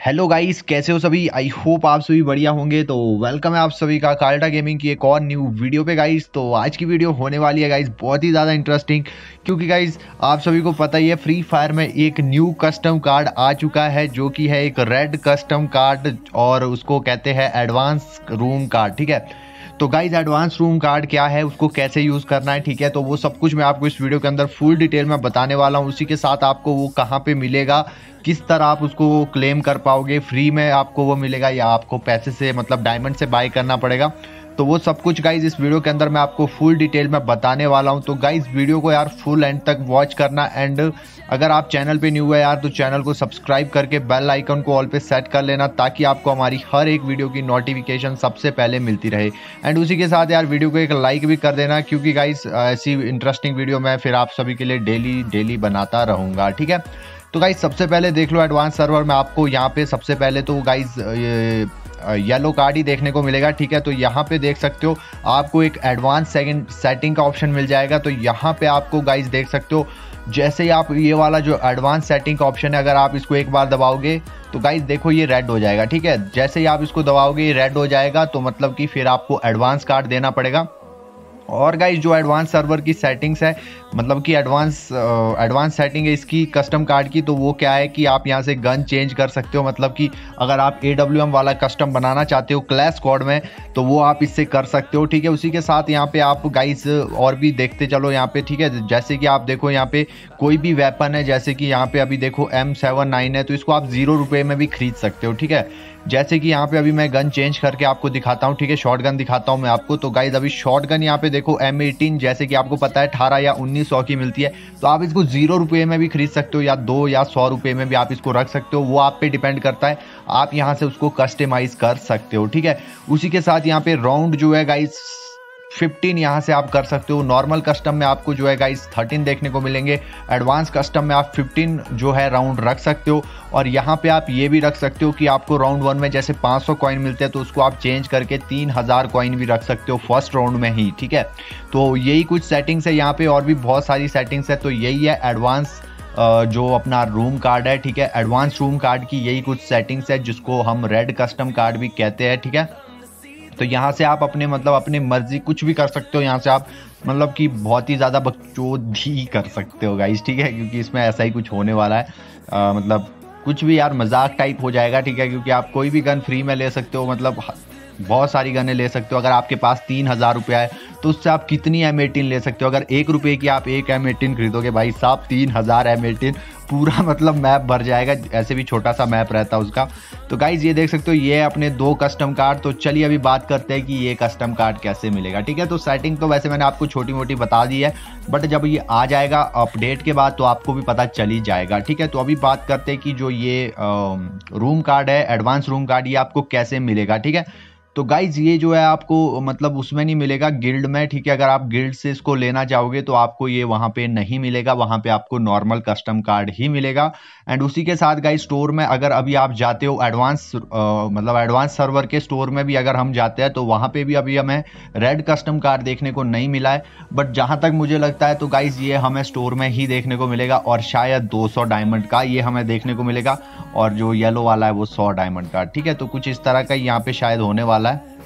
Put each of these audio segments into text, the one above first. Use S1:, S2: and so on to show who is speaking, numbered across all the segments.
S1: Hello guys कैसे हो सभी? आई होप आप सभी बढ़िया होंगे तो वेलकम है आप सभी का कार्टा गेमिंग की एक और न्यू वीडियो पे गाइस तो आज की वीडियो होने वाली है गाइस बहुत ही ज़्यादा इंटरेस्टिंग क्योंकि गाइस आप सभी को पता ही है फ्री फायर में एक न्यू कस्टम कार्ड आ चुका है, जो कि है एक रेड कस्टम कार्ड और उसको कहते हैं एडवांस रूम कार्ड ठीक है? तो गाइज़ एडवांस रूम कार्ड क्या है, उसको कैसे यूज़ करना है, ठीक है? तो वो सब कुछ मैं आपको इस वीडियो के अंदर फुल डिटेल में बताने वाला हूँ। उसी के साथ आपको वो कहाँ पे मिलेगा, किस तरह आप उसको क्लेम कर पाओगे फ्री में आपको वो मिलेगा या आपको पैसे से मतलब डायमंड से बाय करना पड़ेगा। तो वो सब कुछ गाइज़ इस वीडियो के अंदर मैं आपको फुल डिटेल में बताने वाला हूँ। तो गाइज़ वीडियो को यार फुल एंड तक वॉच करना। एंड अगर आप चैनल पे न्यू है यार तो चैनल को सब्सक्राइब करके बेल आइकन को ऑल पे सेट कर लेना, ताकि आपको हमारी हर एक वीडियो की नोटिफिकेशन सबसे पहले मिलती रहे। एंड उसी के साथ यार वीडियो को एक लाइक भी कर देना, क्योंकि गाइज़ ऐसी इंटरेस्टिंग वीडियो मैं फिर आप सभी के लिए डेली डेली बनाता रहूँगा, ठीक है? तो गाइज़ सबसे पहले देख लो एडवांस सर्वर में आपको यहाँ पे सबसे पहले तो गाइज़ येलो कार्ड ही देखने को मिलेगा, ठीक है? तो यहाँ पे देख सकते हो, आपको एक एडवांस सेकेंड सेटिंग का ऑप्शन मिल जाएगा। तो यहाँ पे आपको गाइज़ देख सकते हो, जैसे ही आप ये वाला जो एडवांस सेटिंग का ऑप्शन है, अगर आप इसको एक बार दबाओगे तो गाइज़ देखो ये रेड हो जाएगा, ठीक है? जैसे ही आप इसको दबाओगे, ये रेड हो जाएगा तो मतलब कि फिर आपको एडवांस कार्ड देना पड़ेगा। और गाइज़ जो एडवांस सर्वर की सेटिंग्स है मतलब कि एडवांस एडवांस सेटिंग है इसकी कस्टम कार्ड की तो वो क्या है कि आप यहाँ से गन चेंज कर सकते हो। मतलब कि अगर आप ए वाला कस्टम बनाना चाहते हो क्लैश कोड में तो वो आप इससे कर सकते हो, ठीक है? उसी के साथ यहाँ पे आप गाइस और भी देखते चलो यहाँ पे, ठीक है? जैसे कि आप देखो यहाँ पे कोई भी वेपन है, जैसे कि यहाँ पे अभी देखो एम सेवन नाइन है तो इसको आप ज़ीरो रुपये में भी खरीद सकते हो, ठीक है? जैसे कि यहाँ पे अभी मैं गन चेंज करके आपको दिखाता हूँ, ठीक है? शॉर्ट गन दिखाता हूँ मैं आपको। तो गाइज़ अभी शॉर्ट गन यहाँ पे देखो एम एटीन जैसे कि आपको पता है, अठारह या उन्नीस सौ की मिलती है। तो आप इसको ज़ीरो रुपये में भी खरीद सकते हो या दो या सौ रुपये में भी आप इसको रख सकते हो। वो आप पे डिपेंड करता है। आप यहाँ से उसको कस्टमाइज कर सकते हो, ठीक है? उसी के साथ यहाँ पे राउंड जो है गाइज़ फिफ्टीन यहाँ से आप कर सकते हो। नॉर्मल कस्टम में आपको जो है गाइस थर्टीन देखने को मिलेंगे। एडवांस कस्टम में आप फिफ्टीन जो है राउंड रख सकते हो। और यहाँ पे आप ये भी रख सकते हो कि आपको राउंड वन में जैसे 500 कॉइन मिलते हैं तो उसको आप चेंज करके 3000 कॉइन भी रख सकते हो फ़र्स्ट राउंड में ही, ठीक है? तो यही कुछ सेटिंग्स है यहाँ पे, और भी बहुत सारी सेटिंग्स है। तो यही है एडवांस जो अपना रूम कार्ड है, ठीक है? एडवांस रूम कार्ड की यही कुछ सेटिंग्स है, जिसको हम रेड कस्टम कार्ड भी कहते हैं, ठीक है? तो यहाँ से आप अपने मतलब अपने मर्ज़ी कुछ भी कर सकते हो यहाँ से आप मतलब कि बहुत ही ज़्यादा बकचोदी कर सकते हो गाइस ठीक है? क्योंकि इसमें ऐसा ही कुछ होने वाला है। आ, मतलब कुछ भी यार मज़ाक टाइप हो जाएगा ठीक है? क्योंकि आप कोई भी गन फ्री में ले सकते हो मतलब बहुत सारी गने ले सकते हो। अगर आपके पास तीन हज़ार रुपया है तो उससे आप कितनी एम ले सकते हो? अगर एक रुपये की आप एक एम खरीदोगे भाई साहब, तीन हज़ार एम पूरा मतलब मैप भर जाएगा, ऐसे भी छोटा सा मैप रहता है उसका। तो गाइज़ ये देख सकते हो, ये अपने दो कस्टम कार्ड तो चलिए अभी बात करते हैं कि ये कस्टम कार्ड कैसे मिलेगा, ठीक है? तो सेटिंग तो वैसे मैंने आपको छोटी मोटी बता दी है बट जब ये आ जाएगा अपडेट के बाद तो आपको भी पता चल ही जाएगा, ठीक है? तो अभी बात करते हैं कि जो ये रूम कार्ड है एडवांस रूम कार्ड ये आपको कैसे मिलेगा, ठीक है? तो गाइज़ ये जो है आपको मतलब उसमें नहीं मिलेगा गिल्ड में, ठीक है? अगर आप गिल्ड से इसको लेना चाहोगे तो आपको ये वहाँ पे नहीं मिलेगा, वहाँ पे आपको नॉर्मल कस्टम कार्ड ही मिलेगा। एंड उसी के साथ गाइज़ स्टोर में अगर अभी आप जाते हो एडवांस मतलब एडवांस सर्वर के स्टोर में भी अगर हम जाते हैं तो वहाँ पे भी अभी हमें रेड कस्टम कार्ड देखने को नहीं मिला है। बट जहाँ तक मुझे लगता है तो गाइज़ ये हमें स्टोर में ही देखने को मिलेगा और शायद दो सौ डायमंड का ये हमें देखने को मिलेगा। और जो येलो वाला है, वो सौ डायमंड का, ठीक है? तो कुछ इस तरह का यहाँ पे शायद होने वाला वाला है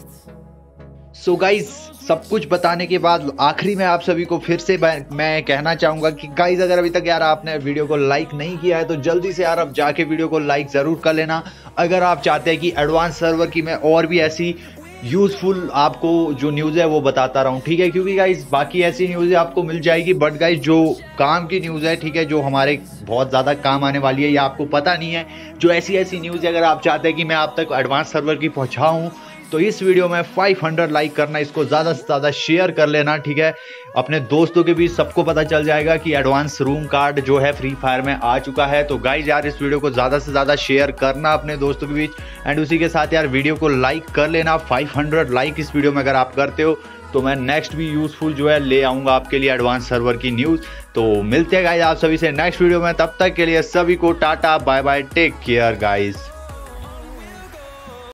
S1: सो so गाइज़ सब कुछ बताने के बाद आखिरी में आप सभी को फिर से मैं कहना चाहूँगा कि गाइज़ अगर अभी तक यार आपने वीडियो को लाइक नहीं किया है तो जल्दी से यार अब जाके वीडियो को लाइक ज़रूर कर लेना। अगर आप चाहते हैं कि एडवांस सर्वर की मैं और भी ऐसी यूजफुल आपको जो न्यूज़ है वो बताता रहा, ठीक है? क्योंकि गाइज़ बाकी ऐसी न्यूज़ें आपको मिल जाएगी बट गाइज़ जो काम की न्यूज़ है, ठीक है, जो हमारे बहुत ज़्यादा काम आने वाली है, ये आपको पता नहीं है। जो ऐसी ऐसी न्यूज़ अगर आप चाहते हैं कि मैं आप तक एडवांस सर्वर की पहुँचाऊँ तो इस वीडियो में 500 लाइक करना, इसको ज़्यादा से ज़्यादा शेयर कर लेना, ठीक है? अपने दोस्तों के बीच सबको पता चल जाएगा कि एडवांस रूम कार्ड जो है फ्री फायर में आ चुका है। तो गाइज़ यार, इस वीडियो को ज़्यादा से ज़्यादा शेयर करना अपने दोस्तों के बीच। एंड उसी के साथ, यार, वीडियो को लाइक कर लेना। 500 लाइक इस वीडियो में अगर आप करते हो तो मैं नेक्स्ट भी यूजफुल जो है ले आऊँगा आपके लिए एडवांस सर्वर की न्यूज़ तो मिलते हैं गाइज़ आप सभी से नेक्स्ट वीडियो में। तब तक के लिए सभी को tata bye bye take care guys